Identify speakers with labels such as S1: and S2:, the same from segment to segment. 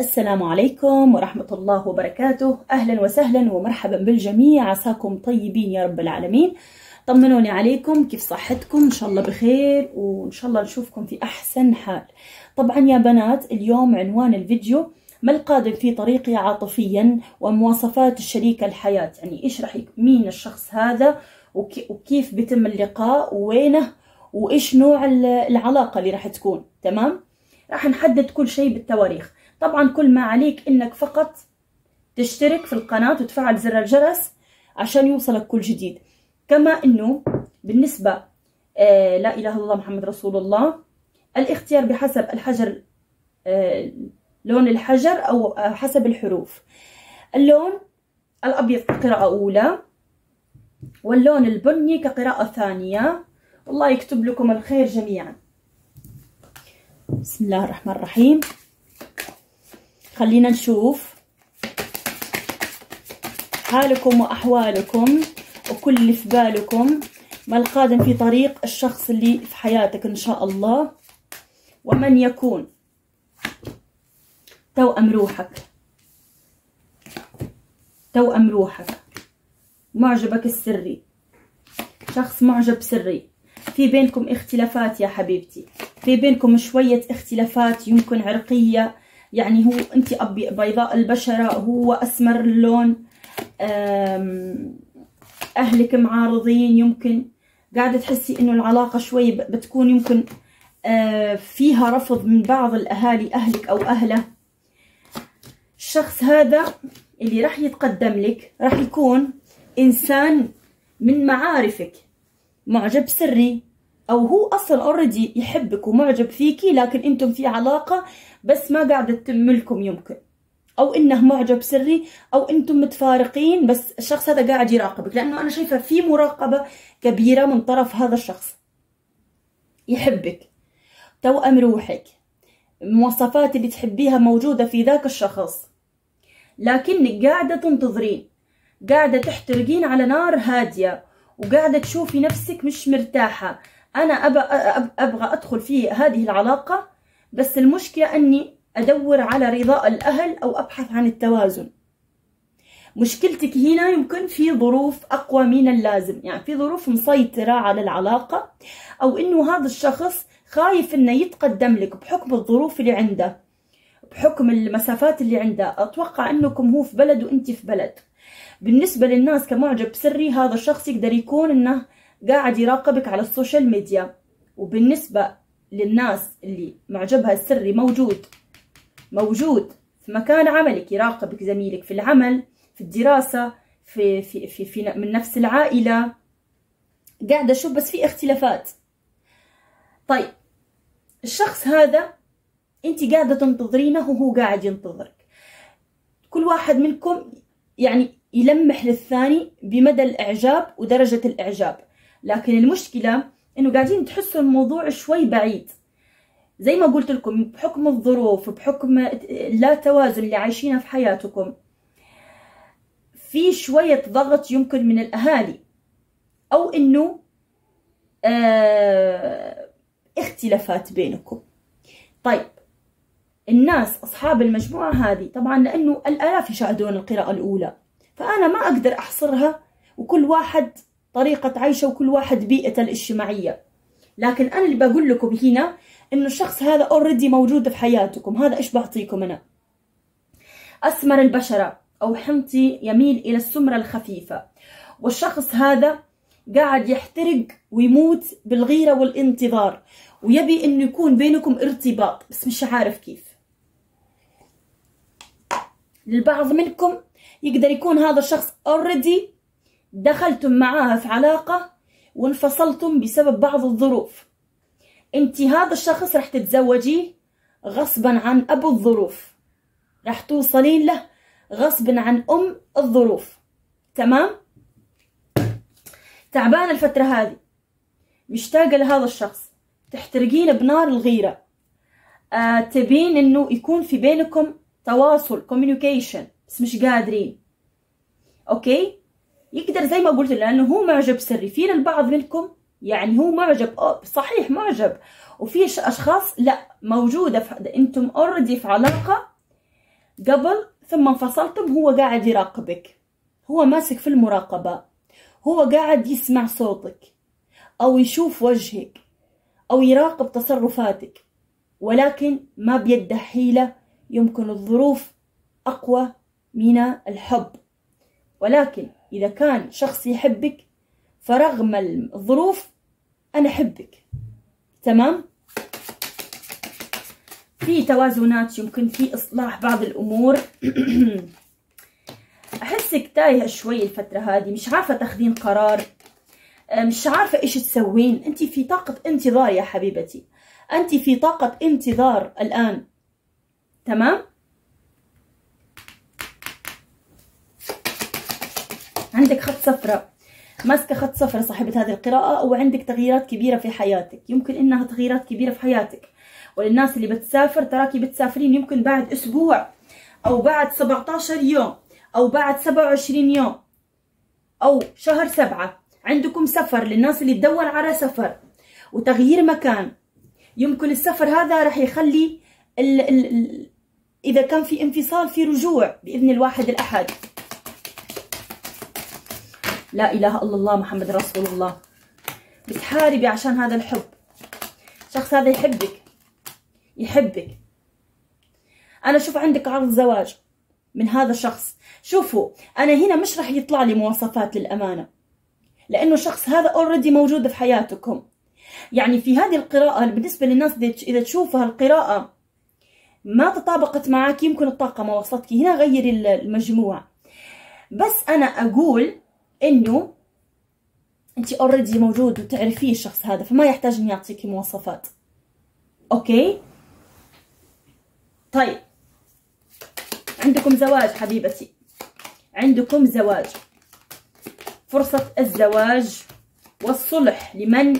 S1: السلام عليكم ورحمة الله وبركاته. أهلا وسهلا ومرحبا بالجميع. عساكم طيبين يا رب العالمين. طمنوني عليكم. كيف صحتكم؟ إن شاء الله بخير وإن شاء الله نشوفكم في أحسن حال. طبعا يا بنات اليوم عنوان الفيديو ما القادم في طريقي عاطفيا ومواصفات الشريك الحياة؟ يعني إيش رح مين الشخص هذا؟ وكيف بيتم اللقاء؟ ووينه وإيش نوع العلاقة اللي راح تكون؟ تمام؟ راح نحدد كل شيء بالتواريخ. طبعا كل ما عليك إنك فقط تشترك في القناة وتفعل زر الجرس عشان يوصلك كل جديد. كما إنه بالنسبة آه لا إله إلا الله محمد رسول الله الاختيار بحسب الحجر آه لون الحجر أو آه حسب الحروف. اللون الأبيض كقراءة أولى واللون البني كقراءة ثانية. والله يكتب لكم الخير جميعا. بسم الله الرحمن الرحيم. خلينا نشوف. حالكم وأحوالكم وكل اللي في بالكم. ما القادم في طريق الشخص اللي في حياتك إن شاء الله؟ ومن يكون؟ توأم روحك. توأم روحك. معجبك السري. شخص معجب سري. في بينكم اختلافات يا حبيبتي. في بينكم شوية اختلافات يمكن عرقية يعني هو انت بيضاء البشرة هو أسمر اللون أهلك معارضين يمكن قاعدة تحسي إنه العلاقة شوي بتكون يمكن فيها رفض من بعض الأهالي أهلك أو أهله. الشخص هذا اللي راح يتقدم لك راح يكون إنسان من معارفك معجب سري. أو هو أصلا اوريدي يحبك ومعجب فيكي لكن أنتم في علاقة بس ما قاعدة تتم لكم يمكن. أو إنه معجب سري أو أنتم متفارقين بس الشخص هذا قاعد يراقبك لأنه أنا شايفة في مراقبة كبيرة من طرف هذا الشخص. يحبك. توأم روحك. المواصفات اللي تحبيها موجودة في ذاك الشخص. لكنك قاعدة تنتظرين. قاعدة تحترقين على نار هادية. وقاعدة تشوفي نفسك مش مرتاحة. أنا أبغى أدخل في هذه العلاقة بس المشكلة أني أدور على رضاء الأهل أو أبحث عن التوازن. مشكلتك هنا يمكن في ظروف أقوى من اللازم يعني في ظروف مسيطرة على العلاقة أو إنه هذا الشخص خايف إنه يتقدم لك بحكم الظروف اللي عنده بحكم المسافات اللي عنده. أتوقع إنكم هو في بلد وأنت في بلد. بالنسبة للناس كمعجب سري هذا الشخص يقدر يكون إنه قاعد يراقبك على ال social media. وبالنسبة للناس اللي معجبها السري موجود. موجود في مكان عملك يراقبك زميلك في العمل في الدراسة في, في, في, في من نفس العائلة. قاعدة أشوف بس في اختلافات. طيب الشخص هذا انت قاعدة تنتظرينه وهو قاعد ينتظرك. كل واحد منكم يعني يلمح للثاني بمدى الإعجاب ودرجة الإعجاب. لكن المشكلة إنه قاعدين تحسوا الموضوع شوي بعيد. زي ما قلت لكم بحكم الظروف بحكم لا توازن اللي عايشينها في حياتكم في شوية ضغط يمكن من الأهالي. أو إنه آه اختلافات بينكم. طيب الناس أصحاب المجموعة هذه طبعا لأنه الآلاف يشاهدون القراءة الأولى فأنا ما أقدر أحصرها وكل واحد طريقة عيشه وكل واحد بيئته الاجتماعية. لكن أنا اللي بقول لكم هنا إنه الشخص هذا اوريدي موجود في حياتكم. هذا إيش بعطيكم أنا؟ أسمر البشرة أو حمطي يميل إلى السمرة الخفيفة. والشخص هذا قاعد يحترق ويموت بالغيرة والانتظار ويبي إنه يكون بينكم ارتباط. بس مش عارف كيف. للبعض منكم يقدر يكون هذا الشخص اوريدي دخلتم معاها في علاقة وانفصلتم بسبب بعض الظروف. انت هذا الشخص رح تتزوجيه غصبا عن أبو الظروف. رح توصلين له غصبا عن أم الظروف. تمام؟ تعبانة الفترة هذه. مشتاقة لهذا الشخص. تحترقين بنار الغيرة. آه تبين إنه يكون في بينكم تواصل communication. بس مش قادرين. أوكي؟ يقدر زي ما قلت لأنه هو معجب سري. في للبعض منكم؟ يعني هو معجب. صحيح معجب. وفي أشخاص لا موجودة. في أنتم اوريدي في علاقة قبل ثم انفصلتم هو قاعد يراقبك. هو ماسك في المراقبة. هو قاعد يسمع صوتك. أو يشوف وجهك. أو يراقب تصرفاتك. ولكن ما بيده حيلة. يمكن الظروف أقوى من الحب. ولكن إذا كان شخص يحبك فرغم الظروف أنا أحبك. تمام؟ في توازنات يمكن في إصلاح بعض الأمور. أحسك تايهة شوي الفترة هذه مش عارفة تاخذين قرار آه، مش عارفة إيش تسوين. أنت في طاقة انتظار يا حبيبتي. أنت في طاقة انتظار الآن. تمام؟ عندك خط صفراء ماسكة خط صفراء صاحبة هذه القراءة أو عندك تغييرات كبيرة في حياتك. يمكن إنها تغييرات كبيرة في حياتك. وللناس اللي بتسافر تراكي بتسافرين يمكن بعد أسبوع أو بعد 17 يوم أو بعد 27 يوم أو شهر سبعة. عندكم سفر للناس اللي تدور على سفر. وتغيير مكان. يمكن السفر هذا راح يخلي ال ال ال إذا كان في انفصال في رجوع بإذن الواحد الأحد. لا إله إلا الله محمد رسول الله. بتحاربي عشان هذا الحب. الشخص هذا يحبك. يحبك. أنا شوف عندك عرض زواج من هذا الشخص. شوفوا أنا هنا مش راح يطلع لي مواصفات للأمانة. لأنه الشخص هذا already موجود في حياتكم. يعني في هذه القراءة بالنسبة للناس إذا تشوفها القراءة ما تطابقت معك يمكن الطاقة ما وصلتك. هنا غيري المجموع بس أنا أقول إنه أنت already موجود وتعرفيه الشخص هذا فما يحتاج إني أعطيكي مواصفات. okay؟ طيب. عندكم زواج حبيبتي. عندكم زواج. فرصة الزواج والصلح. لمن؟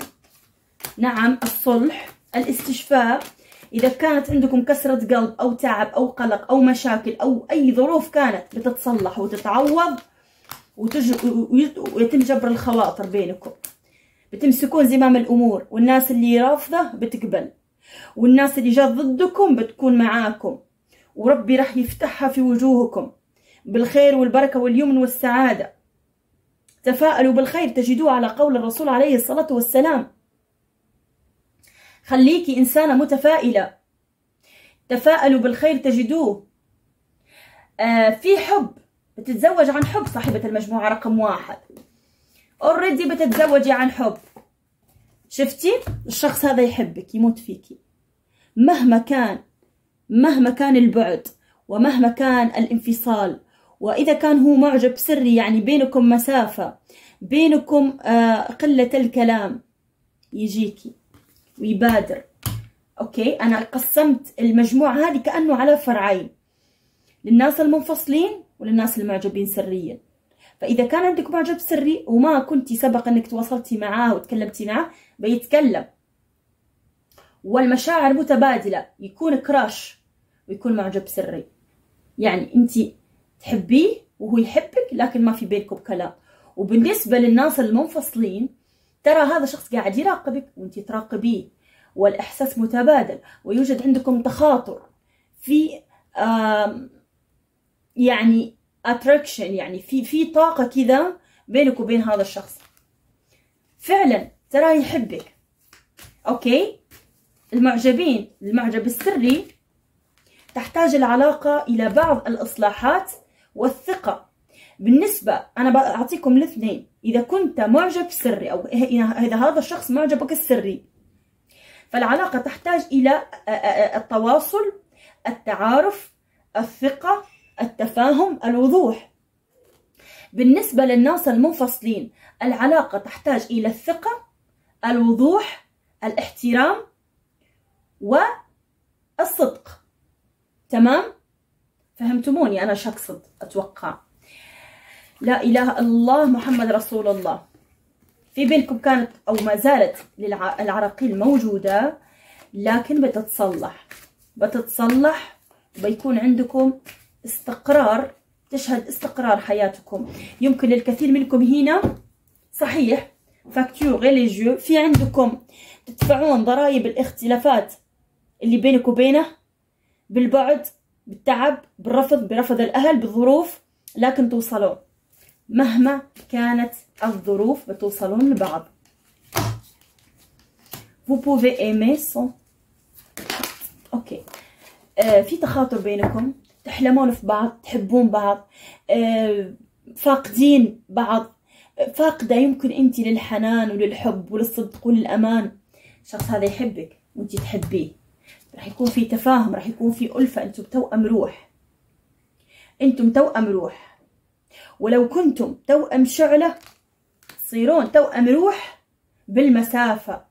S1: نعم الصلح الاستشفاء. إذا كانت عندكم كسرة قلب أو تعب أو قلق أو مشاكل أو أي ظروف كانت بتتصلح وتتعوض وتج... ويتم جبر الخواطر بينكم. بتمسكون زمام الأمور والناس اللي رافضة بتقبل. والناس اللي جات ضدكم بتكون معاكم. وربي راح يفتحها في وجوهكم. بالخير والبركة واليمن والسعادة. تفاءلوا بالخير تجدوه على قول الرسول عليه الصلاة والسلام. خليكي إنسانة متفائلة تفاءلوا بالخير تجدوه آه في حب. بتتزوج عن حب صاحبة المجموعة رقم واحد. اوريدي بتتزوجي عن حب. شفتي؟ الشخص هذا يحبك يموت فيكي. مهما كان مهما كان البعد ومهما كان الانفصال وإذا كان هو معجب سري يعني بينكم مسافة بينكم آه قلة الكلام يجيكي ويبادر. أوكي؟ أنا قسمت المجموعة هذه كأنه على فرعين. للناس المنفصلين وللناس المعجبين سريا. فإذا كان عندك معجب سري وما كنتي سبق أنك تواصلتي معاه وتكلمتي معاه بيتكلم. والمشاعر متبادلة يكون كراش ويكون معجب سري. يعني أنت تحبيه وهو يحبك لكن ما في بينكم كلام. وبالنسبة للناس المنفصلين ترى هذا شخص قاعد يراقبك وأنت تراقبيه. والإحساس متبادل ويوجد عندكم تخاطر في يعني اتراكشن يعني في في طاقة كذا بينك وبين هذا الشخص. فعلا ترى يحبك. أوكي؟ المعجبين المعجب السري تحتاج العلاقة إلى بعض الإصلاحات والثقة. بالنسبة أنا بعطيكم الاثنين. إذا كنت معجب سري أو إذا هذا الشخص معجبك السري فالعلاقة تحتاج إلى التواصل التعارف الثقة التفاهم الوضوح. بالنسبة للناس المنفصلين العلاقة تحتاج إلى الثقة الوضوح الاحترام والصدق. تمام؟ فهمتموني؟ أنا شخص أتوقع. لا إله إلا الله محمد رسول الله. في بينكم كانت أو ما زالت العراقيل موجودة لكن بتتصلح. بتتصلح وبيكون عندكم استقرار تشهد استقرار حياتكم. يمكن للكثير منكم هنا صحيح فاكتور ريليجيو في عندكم تدفعون ضرائب الاختلافات اللي بينك وبينه بالبعد بالتعب بالرفض برفض الأهل بالظروف لكن توصلون. مهما كانت الظروف بتوصلون لبعض. Vous pouvez aimer أوكي آه في تخاطر بينكم. تحلمون في بعض تحبون بعض آه فاقدين بعض. فاقدة يمكن أنت للحنان وللحب وللصدق وللأمان. الشخص هذا يحبك وأنت تحبيه. راح يكون في تفاهم راح يكون في ألفة. أنتم توأم روح. أنتم توأم روح. ولو كنتم توأم شعلة تصيرون توأم روح بالمسافة.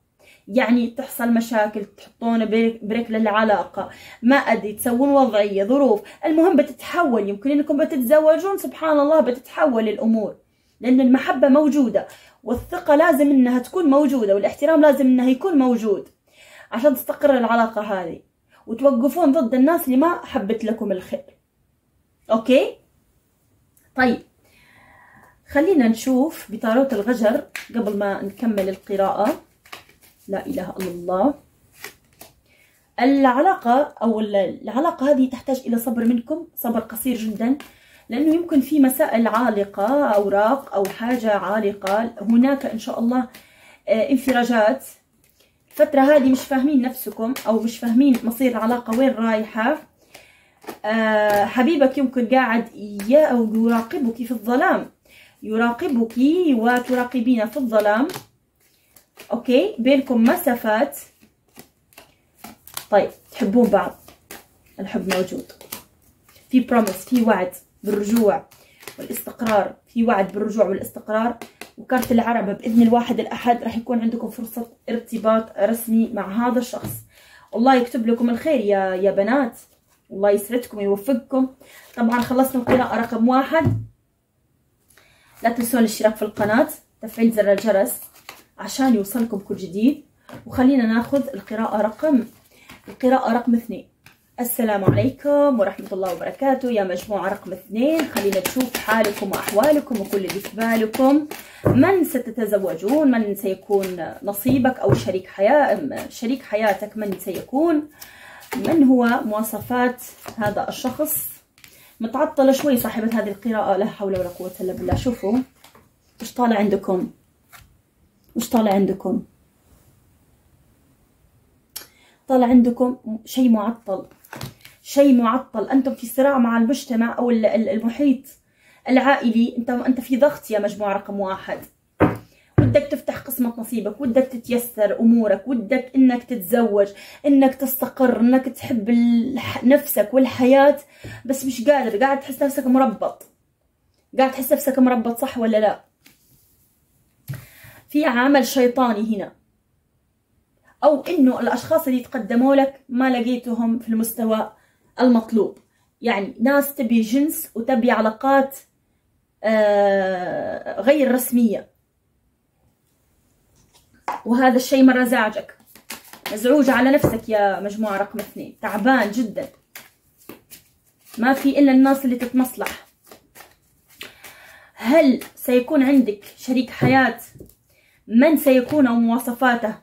S1: يعني تحصل مشاكل تحطون break, break للعلاقة. ما أدري تسوون وضعية ظروف. المهم بتتحول يمكن إنكم بتتزوجون سبحان الله بتتحول الأمور. لأن المحبة موجودة والثقة لازم إنها تكون موجودة والاحترام لازم إنه يكون موجود. عشان تستقر العلاقة هذه. وتوقفون ضد الناس اللي ما حبت لكم الخير. أوكي؟ طيب. خلينا نشوف بطاروت الغجر قبل ما نكمل القراءة. لا إله إلا الله. العلاقة أو العلاقة هذه تحتاج إلى صبر منكم صبر قصير جدا لأنه يمكن في مسائل عالقة أوراق أو حاجة عالقة. هناك إن شاء الله آه، انفراجات. الفترة هذه مش فاهمين نفسكم أو مش فاهمين مصير العلاقة وين رايحة. آه، حبيبك يمكن قاعد أو يراقبك في الظلام. يراقبك وتراقبين في الظلام. okay؟ بينكم مسافات. طيب تحبون بعض. الحب موجود. في promise في وعد بالرجوع والاستقرار. في وعد بالرجوع والاستقرار. وكارت العربة بإذن الواحد الأحد راح يكون عندكم فرصة ارتباط رسمي مع هذا الشخص. الله يكتب لكم الخير يا يا بنات. الله يسعدكم ويوفقكم طبعا خلصنا القراءة رقم واحد. لا تنسون الاشتراك في القناة. تفعيل زر الجرس. عشان يوصلكم كل جديد. وخلينا ناخذ القراءة رقم القراءة رقم اثنين. السلام عليكم ورحمة الله وبركاته. يا مجموعة رقم اثنين. خلينا نشوف حالكم وأحوالكم وكل اللي في بالكم. من ستتزوجون؟ من سيكون نصيبك أو شريك حياة شريك حياتك من سيكون؟ من هو؟ مواصفات هذا الشخص. متعطلة شوي صاحبة هذه القراءة لا حول ولا قوة إلا بالله. شوفوا وش طالع عندكم. وش طالع عندكم؟ طالع عندكم شيء معطل. شيء معطل. أنتم في صراع مع المجتمع أو المحيط العائلي. انت أنت في ضغط يا مجموعة رقم واحد. ودك تفتح قسمة نصيبك. ودك تتيسر أمورك. ودك إنك تتزوج. إنك تستقر. إنك تحب نفسك والحياة. بس مش قادر. قاعد تحس نفسك مربط. قاعد تحس نفسك مربط صح ولا لا؟ في عمل شيطاني هنا. أو إنه الأشخاص اللي تقدموا لك ما لقيتهم في المستوى المطلوب. يعني ناس تبي جنس وتبي علاقات آه، غير رسمية. وهذا الشيء مرة زعجك. مزعوج على نفسك يا مجموعة رقم اثنين. تعبان جدا. ما في إلا الناس اللي تتمصلح. هل سيكون عندك شريك حياة من سيكون مواصفاته؟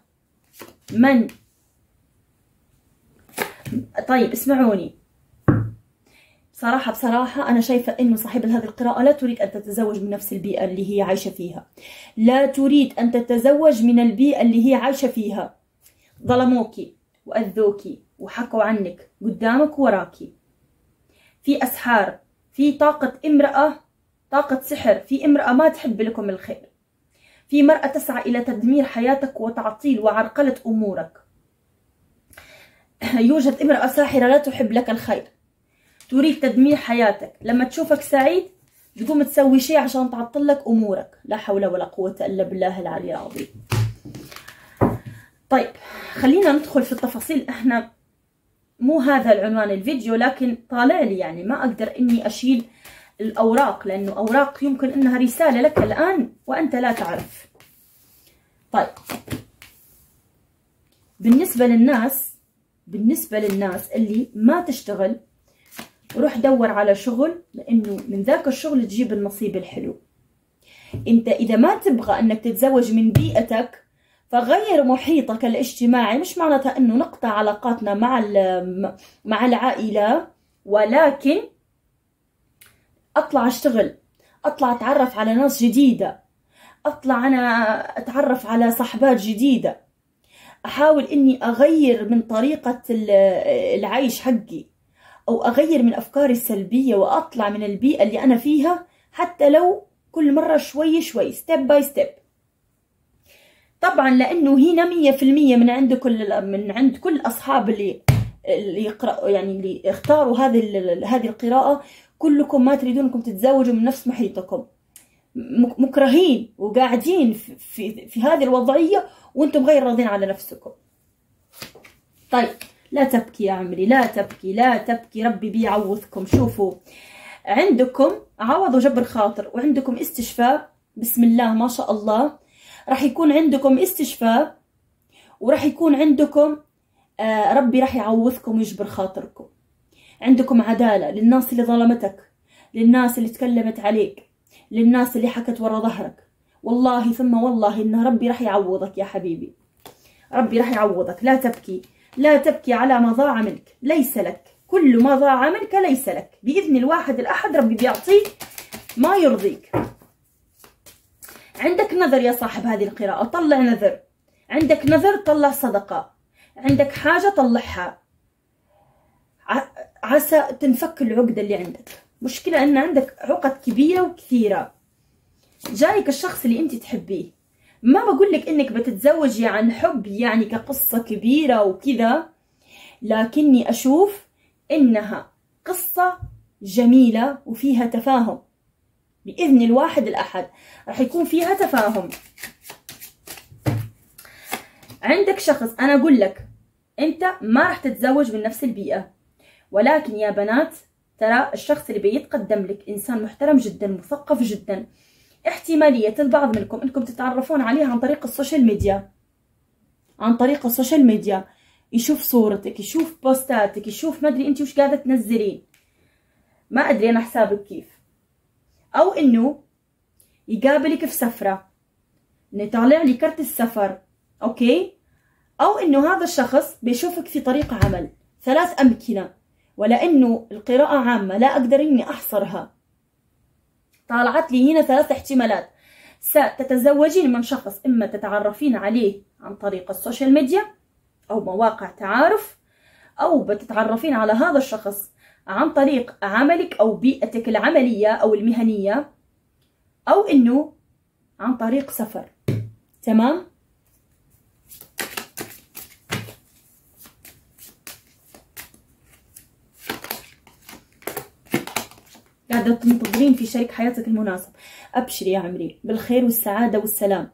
S1: من؟ طيب اسمعوني. صراحة بصراحة أنا شايفة إنه صاحبة هذه القراءة لا تريد أن تتزوج من نفس البيئة اللي هي عايشة فيها. لا تريد أن تتزوج من البيئة اللي هي عايشة فيها. ظلموكي وأذوكي وحكوا عنك قدامك وراكي. في أسحار في طاقة امرأة طاقة سحر في امرأة ما تحب لكم الخير. في مرأة تسعى إلى تدمير حياتك وتعطيل وعرقلة أمورك. يوجد امرأة ساحرة لا تحب لك الخير. تريد تدمير حياتك. لما تشوفك سعيد تقوم تسوي شيء عشان تعطل لك أمورك. لا حول ولا قوة إلا بالله العلي العظيم. طيب خلينا ندخل في التفاصيل. إحنا مو هذا العنوان الفيديو لكن طالع لي يعني ما أقدر إني أشيل الأوراق لأنه أوراق يمكن أنها رسالة لك الآن وأنت لا تعرف. طيب. بالنسبة للناس بالنسبة للناس اللي ما تشتغل روح دور على شغل لأنه من ذاك الشغل تجيب النصيب الحلو. أنت إذا ما تبغى إنك تتزوج من بيئتك فغير محيطك الاجتماعي مش معناتها إنه نقطع علاقاتنا مع مع العائلة ولكن أطلع أشتغل أطلع أتعرف على ناس جديدة أطلع أنا أتعرف على صحبات جديدة. أحاول إني أغير من طريقة العيش حقي أو أغير من أفكاري السلبية وأطلع من البيئة اللي أنا فيها حتى لو كل مرة شوي شوي step by step طبعا لأنه هنا مية في المية من عند كل من عند كل أصحاب اللي اللي يقرأ يعني اللي اختاروا هذه هذه القراءة كلكم ما تريدون انكم تتزوجوا من نفس محيطكم. مكرهين وقاعدين في, في, في هذه الوضعية وأنتم غير راضين على نفسكم. طيب لا تبكي يا عمري لا تبكي لا تبكي ربي بيعوضكم. شوفوا عندكم عوض وجبر خاطر وعندكم استشفاء بسم الله ما شاء الله راح يكون عندكم استشفاء وراح يكون عندكم آه ربي راح يعوضكم ويجبر خاطركم. عندكم عدالة للناس اللي ظلمتك للناس اللي تكلمت عليك للناس اللي حكت ورا ظهرك. والله ثم والله إن ربي راح يعوضك يا حبيبي. ربي راح يعوضك. لا تبكي. لا تبكي على ما ضاع منك. ليس لك. كل ما ضاع منك ليس لك. بإذن الواحد الأحد ربي بيعطيك ما يرضيك. عندك نذر يا صاحب هذه القراءة. طلع نذر. عندك نذر طلع صدقة. عندك حاجة طلعها. عسى تنفك العقدة اللي عندك. مشكلة أن عندك عقد كبيرة وكثيرة. جايك الشخص اللي أنت تحبيه. ما بقول لك إنك بتتزوجي عن حب يعني كقصة كبيرة وكذا لكني أشوف إنها قصة جميلة وفيها تفاهم. بإذن الواحد الأحد راح يكون فيها تفاهم. عندك شخص أنا أقول لك أنت ما راح تتزوج من نفس البيئة. ولكن يا بنات ترى الشخص اللي بيتقدم لك إنسان محترم جدا مثقف جدا. احتمالية البعض منكم إنكم تتعرفون عليه عن طريق ال social media. عن طريق ال social media. يشوف صورتك يشوف posts اتك يشوف ما أدري انت وش قاعدة تنزلين. ما أدري أنا حسابك كيف. أو إنه يقابلك في سفرة. إنه يطالع لي كرت السفر. okay؟ أو إنه هذا الشخص بيشوفك في طريق عمل. ثلاث أمكنة. ولأنه القراءة عامة لا أقدر إني أحصرها. طالعت لي هنا ثلاث احتمالات. ستتزوجين من شخص إما تتعرفين عليه عن طريق ال social media أو مواقع تعارف أو بتتعرفين على هذا الشخص عن طريق عملك أو بيئتك العملية أو المهنية أو إنه عن طريق سفر. تمام؟ قاعدة تنتظرين في شريك حياتك المناسب. أبشري يا عمري بالخير والسعادة والسلام.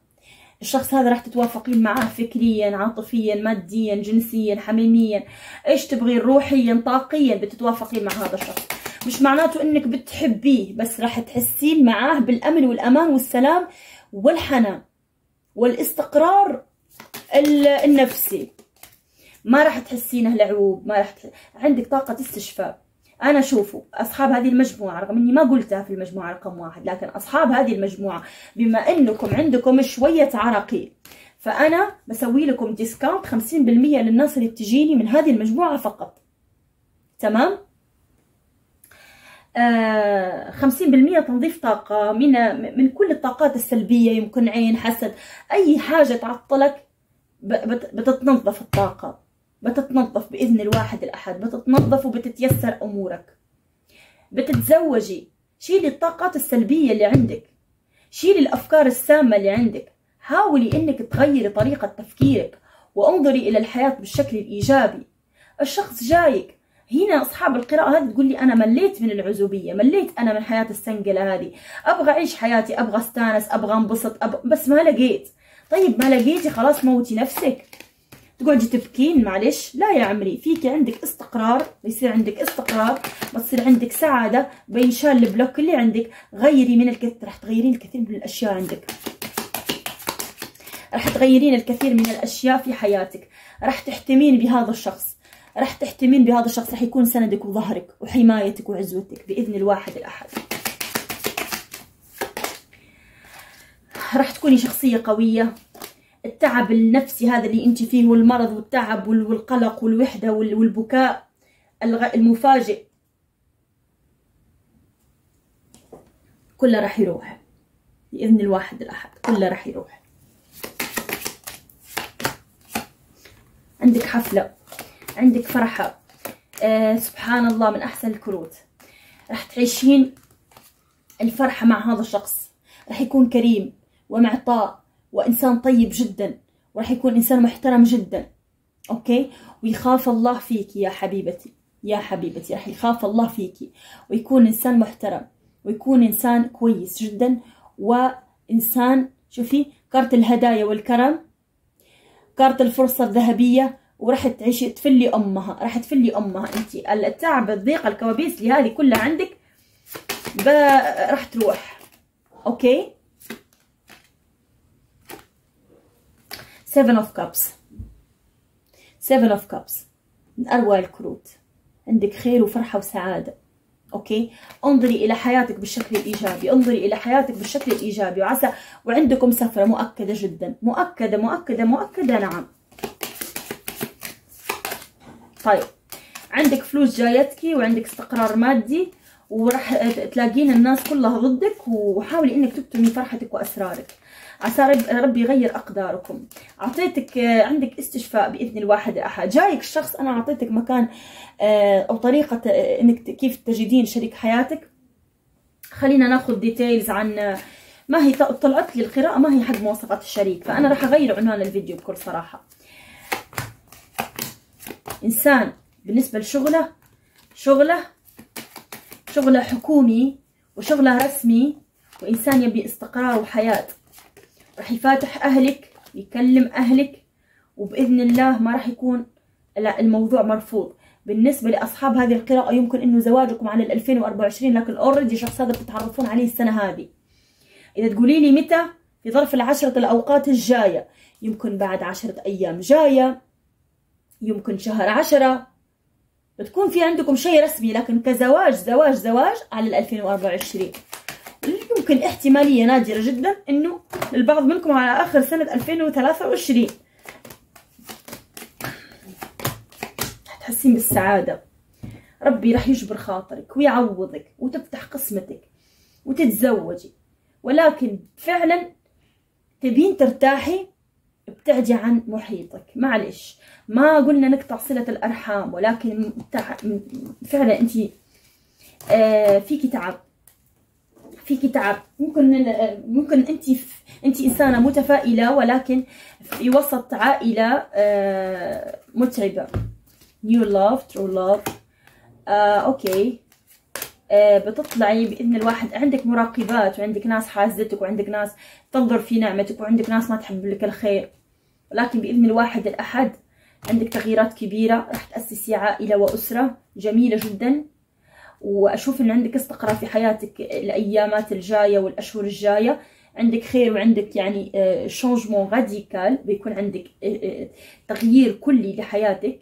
S1: الشخص هذا راح تتوافقين معاه فكريا عاطفيا ماديا جنسيا حميميا. إيش تبغين؟ روحيا طاقيا بتتوافقين مع هذا الشخص. مش معناته إنك بتحبيه بس راح تحسين معاه بالأمن والأمان والسلام والحنان والاستقرار النفسي. ما راح تحسينه لعوب ما راح. عندك طاقة استشفاء. أنا شوفوا أصحاب هذه المجموعة رغم إني ما قلتها في المجموعة رقم واحد لكن أصحاب هذه المجموعة بما إنكم عندكم شوية عراقيل فأنا بسوي لكم ديسكاونت 50% للناس اللي بتجيني من هذه المجموعة فقط. تمام؟ آه 50% تنظيف طاقة من من كل الطاقات السلبية يمكن عين حسد أي حاجة تعطلك بتتنظف الطاقة. بتتنظف بإذن الواحد الأحد بتتنظف وبتتيسر أمورك. بتتزوجي شيلي الطاقات السلبية اللي عندك. شيلي الأفكار السامة اللي عندك. حاولي إنك تغيري طريقة تفكيرك وانظري إلى الحياة بالشكل الإيجابي. الشخص جايك. هنا أصحاب القراءة هذه تقول لي أنا مليت من العزوبية مليت أنا من حياة السنقلة هذه. أبغى أعيش حياتي أبغى أستانس أبغى أنبسط أبغى بس ما لقيت. طيب ما لقيتي خلاص موتي نفسك. تقعدي تبكين معلش لا يا عمري فيكي عندك استقرار يصير عندك استقرار بتصير عندك سعادة بينشال البلوك اللي عندك. غيري من الكثير راح تغيرين الكثير من الأشياء عندك. راح تغيرين الكثير من الأشياء في حياتك. راح تحتمين بهذا الشخص. راح تحتمين بهذا الشخص راح يكون سندك وظهرك وحمايتك وعزوتك بإذن الواحد الأحد. راح تكوني شخصية قوية. التعب النفسي هذا اللي انت فيه والمرض والتعب والقلق والوحدة والبكاء المفاجئ. كله راح يروح. بإذن الواحد الأحد كله راح يروح. عندك حفلة عندك فرحة. آه سبحان الله من أحسن الكروت. راح تعيشين الفرحة مع هذا الشخص. راح يكون كريم ومعطاء. وإنسان طيب جدا وراح يكون إنسان محترم جدا أوكي؟ ويخاف الله فيك يا حبيبتي يا حبيبتي راح يخاف الله فيكي ويكون إنسان محترم ويكون إنسان كويس جدا وإنسان شوفي كارت الهدايا والكرم كارت الفرصة الذهبية وراح تعيشي تفلي أمها راح تفلي أمها. أنت التعب الضيق الكوابيس اللي هذه كلها عندك راح تروح okay؟ Seven of cups. Seven of cups. من أروع الكروت. عندك خير وفرحة وسعادة. أوكي؟ انظري إلى حياتك بالشكل الإيجابي. انظري إلى حياتك بالشكل الإيجابي. وعسى وعندكم سفرة مؤكدة جدا. مؤكدة مؤكدة مؤكدة. نعم. طيب. عندك فلوس جايتكي وعندك استقرار مادي وراح تلاقين الناس كلها ضدك وحاولي إنك تكتمي فرحتك وأسرارك. عسى ربي يغير أقداركم. أعطيتك عندك استشفاء بإذن الواحد أحد. جايك الشخص أنا أعطيتك مكان آه، أو طريقة آه، إنك كيف تجدين شريك حياتك. خلينا ناخذ ديتيلز عن ما هي طلعت لي القراءة ما هي حق مواصفات الشريك. فأنا راح أغير عنوان الفيديو بكل صراحة. إنسان بالنسبة لشغله شغله شغله حكومي وشغله رسمي وإنسان يبي استقرار وحياة. راح يفاتح أهلك يكلم أهلك وبإذن الله ما راح يكون لا الموضوع مرفوض. بالنسبة لأصحاب هذه القراءة يمكن إنه زواجكم عن 2024 لكن اوريدي الشخص هذا بتتعرفون عليه السنة هذه. إذا تقولي لي متى؟ في ظرف العشرة الأوقات الجاية. يمكن بعد عشرة أيام جاية يمكن شهر عشرة. بتكون في عندكم شيء رسمي لكن كزواج زواج زواج على 2024 يمكن احتمالية نادرة جدا إنه البعض منكم على آخر سنة 2023 تحسين بالسعادة. ربي راح يجبر خاطرك ويعوضك وتفتح قسمتك وتتزوجي. ولكن فعلا تبين ترتاحي ابتعدي عن محيطك. معلش ما قلنا نقطع صلة الأرحام ولكن فعلا أنت آه، فيكي تعب فيكي تعب ممكن ممكن انت انت إنسانة متفائلة ولكن في وسط عائلة آه، متعبة. new love true love okay. آه، بتطلعي بإذن الواحد. عندك مراقبات وعندك ناس حازتك وعندك ناس تنظر في نعمتك وعندك ناس ما تحب لك الخير. ولكن بإذن الواحد الأحد عندك تغييرات كبيرة. راح تأسسي عائلة وأسرة جميلة جدا. وأشوف ان عندك استقرار في حياتك الأيامات الجاية والأشهر الجاية. عندك خير وعندك يعني شونجمون آه، راديكال بيكون عندك آه، آه، تغيير كلي لحياتك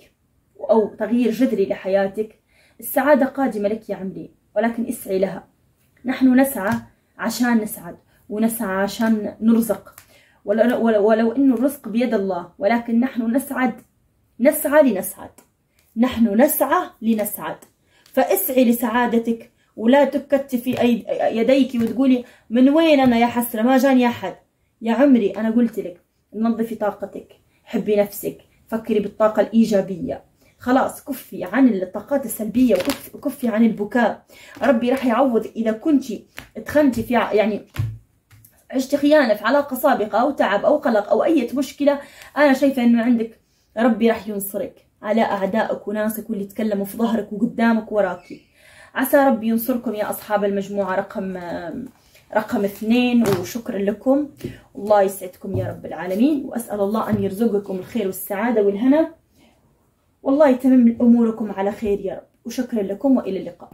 S1: أو تغيير جذري لحياتك. السعادة قادمة لك يا عمري ولكن اسعي لها. نحن نسعى عشان نسعد ونسعى عشان نرزق. ولو, ولو, ولو انه الرزق بيد الله ولكن نحن نسعد. نسعى لنسعد. نحن نسعى لنسعد. فاسعي لسعادتك ولا تكتفي يديك وتقولي من وين أنا يا حسرة؟ ما جاني أحد. يا عمري أنا قلت لك نظفي طاقتك حبي نفسك فكري بالطاقة الإيجابية. خلاص كفي عن الطاقات السلبية وكفي, عن البكاء. ربي راح يعوض إذا كنت دخلتي في يعني عشتي خيانة في علاقة سابقة أو تعب أو قلق أو أي مشكلة أنا شايفة إنه عندك ربي راح ينصرك. على أعدائك وناسك واللي تكلموا في ظهرك وقدامك وراكي. عسى ربي ينصركم يا أصحاب المجموعة. رقم رقم اثنين وشكرا لكم. الله يسعدكم يا رب العالمين. وأسأل الله أن يرزقكم الخير والسعادة والهنا. والله يتمم أموركم على خير يا رب. وشكرا لكم وإلى اللقاء.